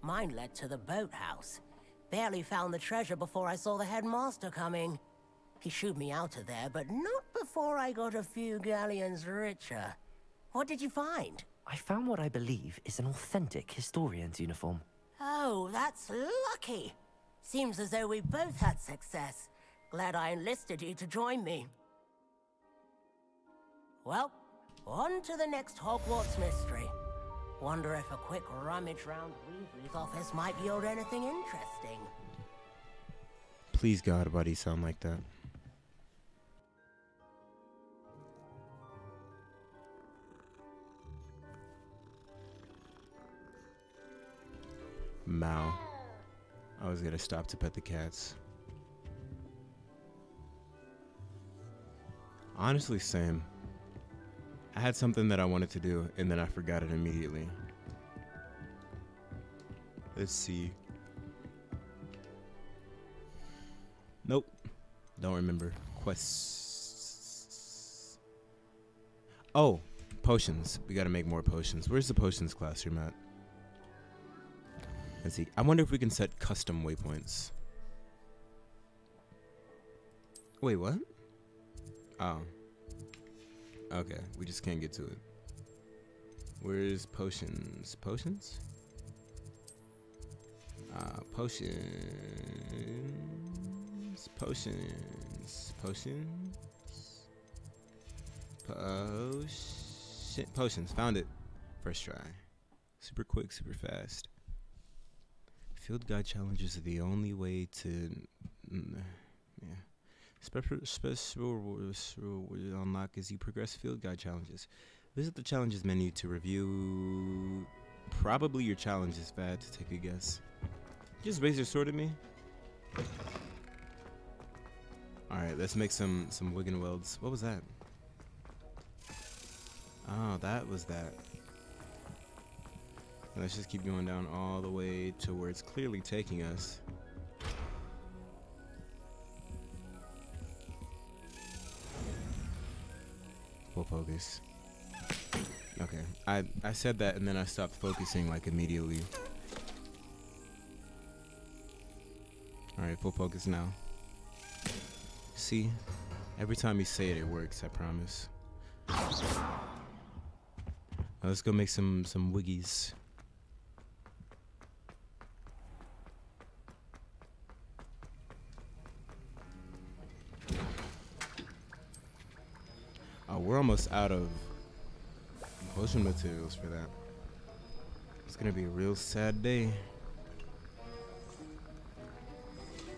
Mine led to the boathouse. Barely found the treasure before I saw the headmaster coming. He shooed me out of there, but not before I got a few galleons richer. What did you find? I found what I believe is an authentic historian's uniform. Oh, that's lucky. Seems as though we both had success. Glad I enlisted you to join me. Well, on to the next Hogwarts mystery. Wonder if a quick rummage round Weasley's office might yield anything interesting. Please God, buddy, sound like that? Mao. I was gonna stop to pet the cats. Honestly, same. I had something that I wanted to do, and then I forgot it immediately. Let's see. Nope. Don't remember. Quests. Oh, potions. We gotta make more potions. Where's the potions classroom at? Let's see. I wonder if we can set custom waypoints. Wait, what? Oh. Okay, we just can't get to it. Where's potions? Potions? Uh, potions. Potions. Potions. Potion. Potions. Found it. First try. Super quick, super fast. Field guide challenges are the only way to. yeah. Special special rewards unlock as you progress field guide challenges. Visit the challenges menu to review probably your challenge is Bad to take a guess. Just raise your sword at me. All right, let's make some some Wiggenwelds. What was that? Oh, that was that. Let's just keep going down all the way to where it's clearly taking us. Full focus. Okay, I I said that and then I stopped focusing like immediately. All right, full focus now. See, every time you say it, it works. I promise. Now let's go make some some wiggies. Almost out of potion materials for that. It's gonna be a real sad day.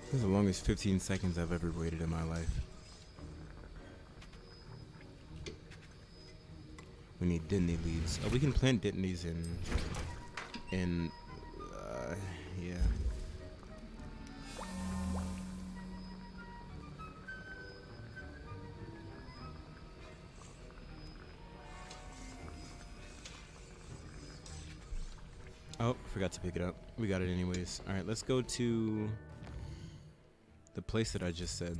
This is the longest 15 seconds I've ever waited in my life. We need Dittany leaves. Oh, we can plant Dittanys in, in, pick it up. We got it anyways. All right, let's go to the place that I just said.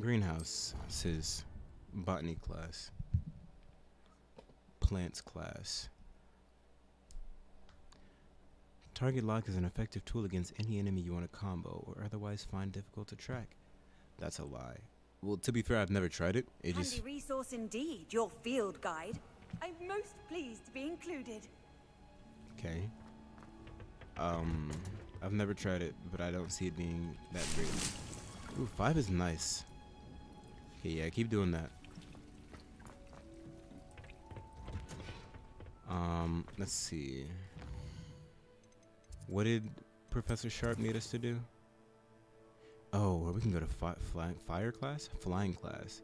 Greenhouse says botany class, plants class. Target lock is an effective tool against any enemy you want to combo or otherwise find difficult to track. That's a lie. Well, to be fair, I've never tried it. It Handy just resource indeed, your field guide. I'm most pleased to be included. Okay. Um, I've never tried it, but I don't see it being that great. Ooh, five is nice. Okay, yeah, keep doing that. Um, let's see. What did Professor Sharp need us to do? Oh, or we can go to fi- fire class, flying class,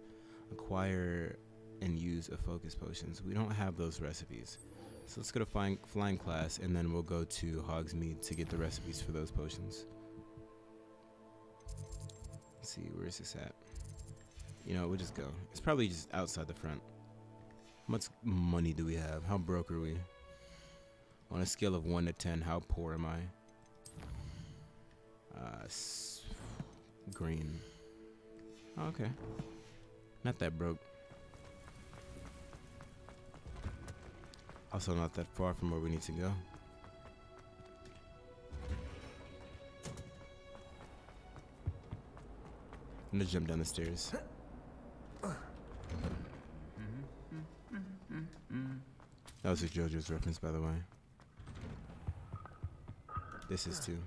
acquire and use a focus potions. We don't have those recipes, so let's go to flying flying class, and then we'll go to Hogsmeade to get the recipes for those potions. Let's see, where is this at? You know, we'll just go. It's probably just outside the front. How much money do we have? How broke are we? On a scale of 1 to 10, how poor am I? Uh, green. Oh, okay. Not that broke. Also, not that far from where we need to go. I'm gonna jump down the stairs. That was a JoJo's reference, by the way. This is too.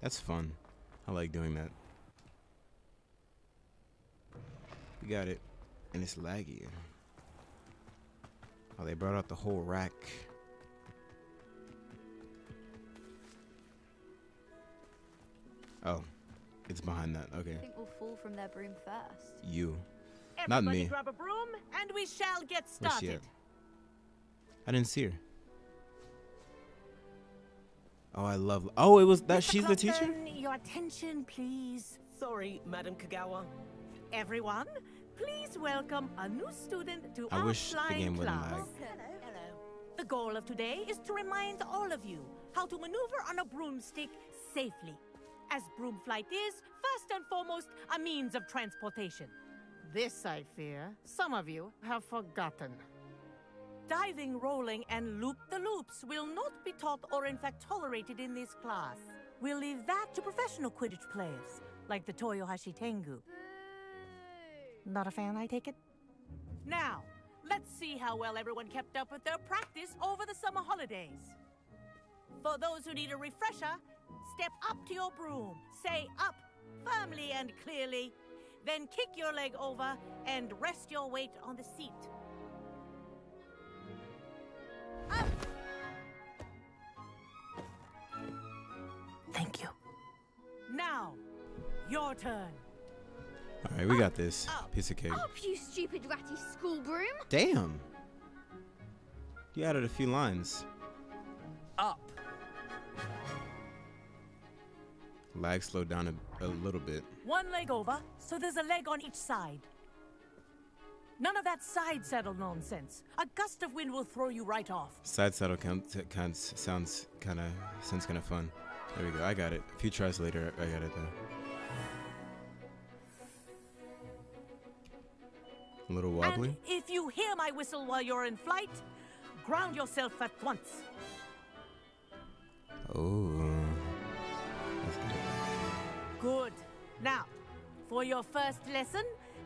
That's fun. I like doing that. We got it. And it's laggy. Oh, they brought out the whole rack. Oh, it's behind that. Okay. I think we'll fall from their broom first. You. Not me. grab a broom, and we shall get started. I didn't see her. Oh, I love. Oh, it was that. Mr. She's the teacher. Your attention, please. Sorry, Madam Kagawa. Everyone, please welcome a new student to I our wish the flying game class. lag. Hello. The goal of today is to remind all of you how to maneuver on a broomstick safely. As broom flight is, first and foremost, a means of transportation. This, I fear, some of you have forgotten. Diving, rolling, and loop the loops will not be taught or, in fact, tolerated in this class. We'll leave that to professional Quidditch players, like the Toyohashi Tengu. Not a fan, I take it? Now, let's see how well everyone kept up with their practice over the summer holidays. For those who need a refresher, step up to your broom, say up firmly and clearly, then kick your leg over and rest your weight on the seat. Up! Thank you. Now, your turn. All right, we got this. Piece of cake. Up, you stupid ratty school broom! Damn. You added a few lines. Up. Lag slowed down a, a little bit. One leg over, so there's a leg on each side. None of that side saddle nonsense. A gust of wind will throw you right off. Side saddle count, count sounds kind of sounds kind of fun. There we go. I got it. A few tries later, I got it though. A little wobbly. And if you hear my whistle while you're in flight, ground yourself at once. Oh. That's good. Good. Now, for your first lesson,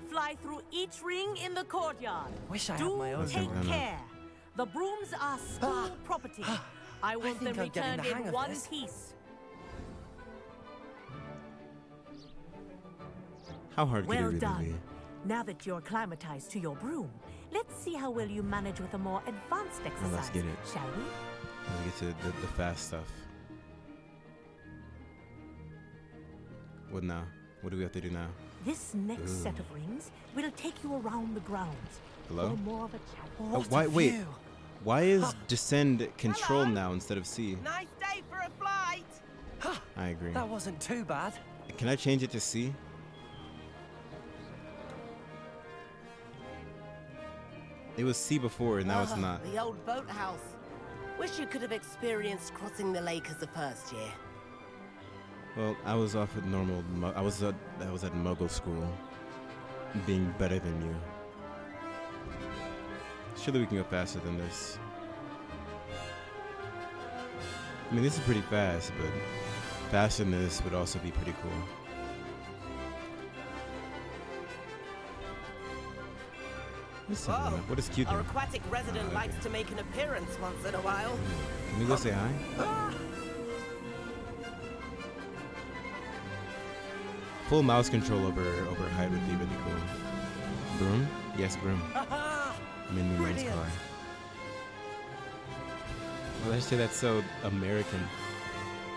fly through each ring in the courtyard. Wish I had my own take broom. care. The brooms are school property. Ah, I want them think I'm returned the in one this. piece. How hard could it Well really done. be? Now that you're acclimatized to your broom, let's see how well you manage with a more advanced exercise. let's get it. Shall we? Let's get to the, the fast stuff. What now? What do we have to do now? This next Ooh. set of rings will take you around the grounds. Hello? For more of a chat. Oh, why? Wait. Why is descend control now instead of C? Nice day for a flight. I agree. That wasn't too bad. Can I change it to C? It was C before, and now it's Ah, not. The old boathouse. Wish you could have experienced crossing the lake as a first year. Well, I was off at normal. I was at I was at Muggle school, being better than you. Surely we can go faster than this. I mean, this is pretty fast, but faster than this would also be pretty cool. Listen, Whoa. man, what is cute Our aquatic resident likes to make an appearance once in a while. Can we go say hi? Ah! Full mouse control over over height would be really cool. Broom? Yes, broom. Aha! I'm in Mum's Brilliant. car. Well, let's say that's so American.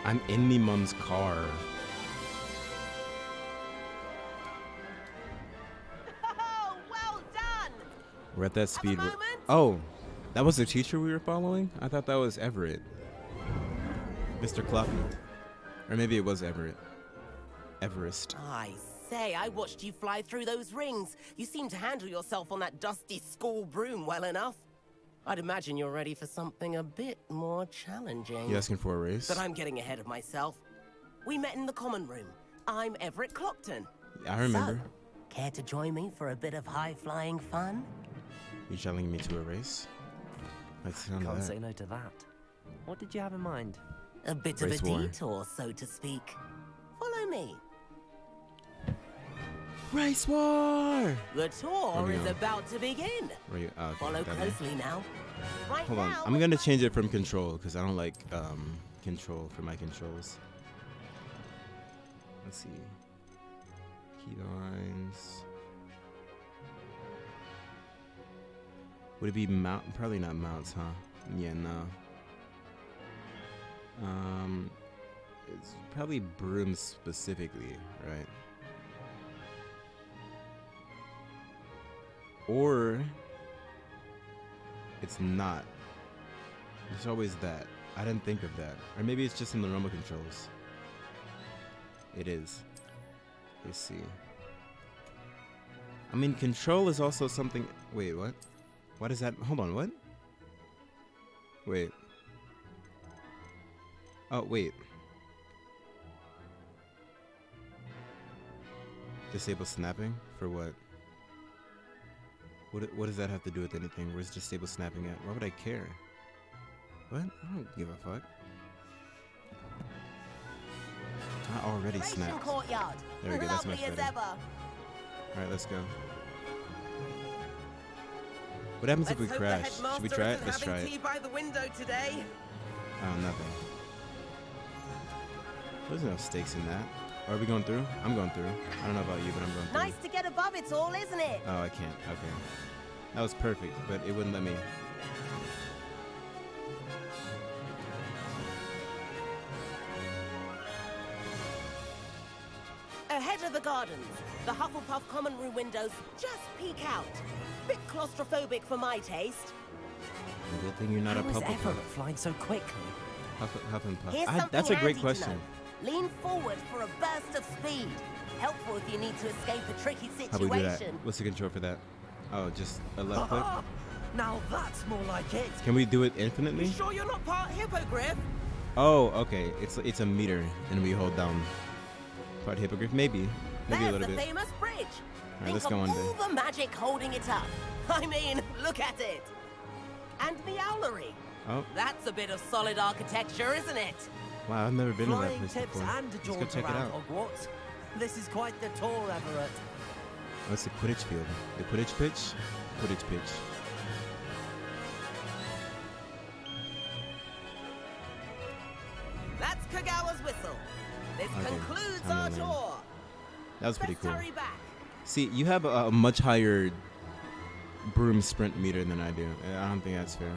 I'm in me mum's car. We're at that speed. moment? Oh, that was the teacher we were following? I thought that was Everett. Mr. Cluffy. Or maybe it was Everett. Everest. I say, I watched you fly through those rings. You seem to handle yourself on that dusty school broom well enough. I'd imagine you're ready for something a bit more challenging. You asking for a race? But I'm getting ahead of myself. We met in the common room. I'm Everett Clopton. I remember. So, care to join me for a bit of high-flying fun? You challenging me to a race? Let's Can't that. say no to that. What did you have in mind? A bit Race of a war. detour, so to speak. Follow me. Race war! The tour is going? about to begin. Where you, oh, okay, Follow that way. closely now. Right Hold on, now, I'm gonna change it from control because I don't like um, control for my controls. Let's see. Keylines. Would it be mount? Probably not mounts, huh? Yeah, no. Um, it's probably brooms specifically, right? Or it's not. There's always that. I didn't think of that. Or maybe it's just in the rumble controls. It is. Let's see. I mean, control is also something. Wait, what? What is that? Hold on, what? Wait. Oh, wait. Disable snapping? For what? What, what does that have to do with anything? Where's disable snapping at? Why would I care? What? I don't give a fuck. I already snapped. There we go, that's much better. Alright, let's go. What happens if we Let's crash? Should we try it? Let's try it. by the window today. Oh, nothing. There's no stakes in that. Are we going through? I'm going through. I don't know about you, but I'm going through. Nice to get above it all, isn't it? Oh, I can't. Okay. That was perfect, but it wouldn't let me. Ahead of the gardens, the Hufflepuff common room windows just peek out. Bit claustrophobic for my taste. Good thing you're not a How is puppet. Everett flying so quickly? Huff, huff and puff. I- that's a great question. Lean forward for a burst of speed. Helpful if you need to escape a tricky situation. How do we do that? What's the control for that? Oh, just a left click. Ah, now that's more like it. Can we do it infinitely? You sure you're not part hippogriff? Oh, okay. It's it's a meter, and we hold down. Part hippogriff, maybe, maybe a little the bit. famous bridge. Right, Think of all the magic holding it up. I mean, look at it. And the owlery. Oh, That's a bit of solid architecture, isn't it? wow! I've never been to that place before. and a Let's go check it out. Hogwarts. This is quite the tour, Everett. Oh, it's the Quidditch field. The Quidditch pitch. Quidditch pitch. That's Kogawa's whistle. This Okay, concludes our tour. That was pretty cool. back. See, you have a, much higher broom sprint meter than I do. I don't think that's fair.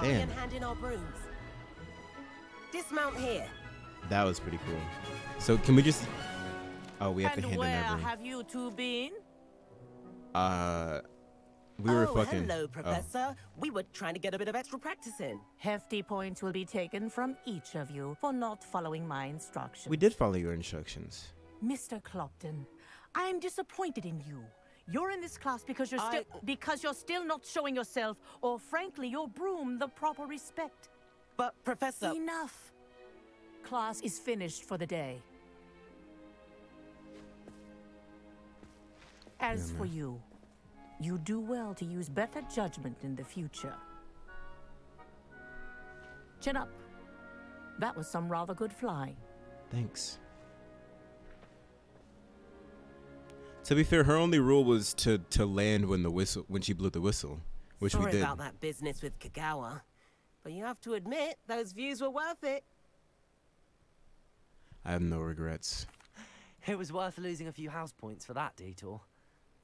Damn. and hand in our brooms. Dismount here. That was pretty cool. So can we just? Oh, we have and to hand where in our broom. have you two been? Uh, we were oh, fucking. hello, oh. Professor. We were trying to get a bit of extra practice in. Hefty points will be taken from each of you for not following my instructions. We did follow your instructions. Mr. Clopton, I'm disappointed in you. You're in this class because you're still because you're still not showing yourself, or frankly, your broom the proper respect. But Professor, enough. Class is finished for the day. As for you, you do well to use better judgment in the future. Chin up. That was some rather good flying. Thanks. To be fair, her only rule was to to land when the whistle when she blew the whistle, which Sorry we did. Sorry about that business with Kogawa. But you have to admit, those views were worth it. I have no regrets. It was worth losing a few house points for that detour.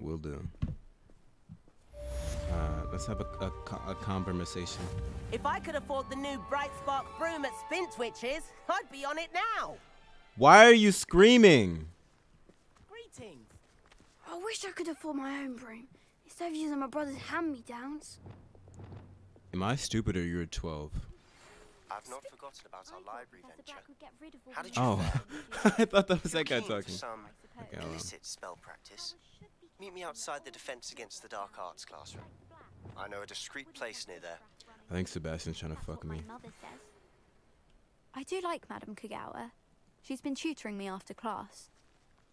Will do. Uh, let's have a, a, co- a conversation. If I could afford the new Bright Spark broom at Spintwitches, I'd be on it now. Why are you screaming? Greetings. I wish I could afford my own broom instead of using my brother's hand-me-downs. Am I stupid or you're 12? I've not forgotten about our library venture. How did you Oh. I thought that was You're that guy talking. Some Okay, illicit spell practice. Meet me outside the Defense Against the Dark Arts classroom. I know a discreet place near there. I think Sebastian's trying to fuck me. Mother says. I do like Madame Kogawa. She's been tutoring me after class.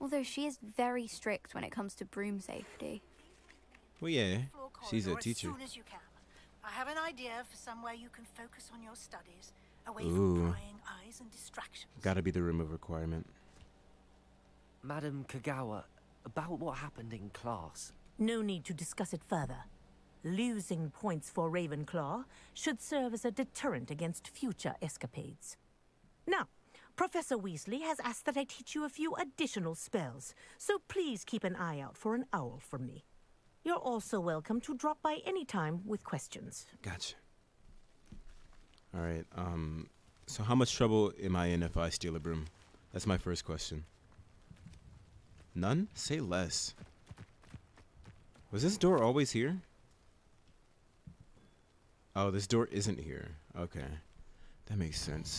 Although she is very strict when it comes to broom safety. Well, yeah, she's a teacher. As soon as you can. I have an idea for somewhere you can focus on your studies, away Ooh. from prying eyes and distractions. Gotta be the room of requirement. Madam Kogawa, about what happened in class. No need to discuss it further. Losing points for Ravenclaw should serve as a deterrent against future escapades. Now, Professor Weasley has asked that I teach you a few additional spells, so please keep an eye out for an owl from me. You're also welcome to drop by any time with questions. Gotcha. All right. Um. So how much trouble am I in if I steal a broom? That's my first question. None? Say less. Was this door always here? Oh, this door isn't here. Okay. That makes sense.